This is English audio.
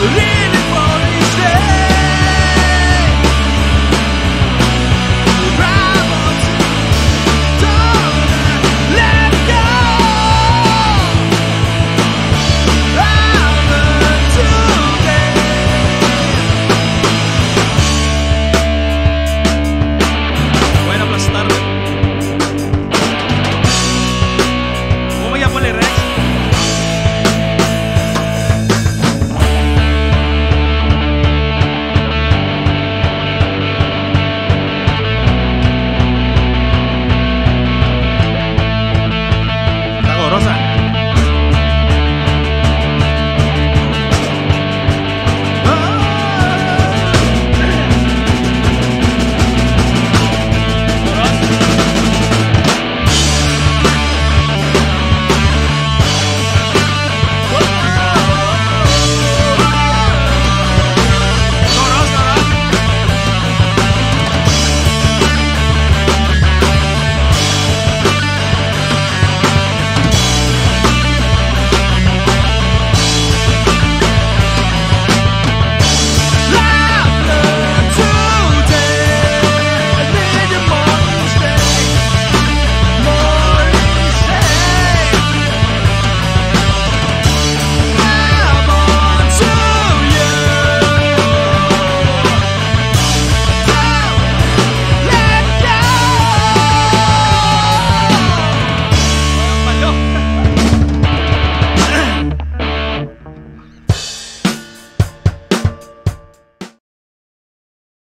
Yeah!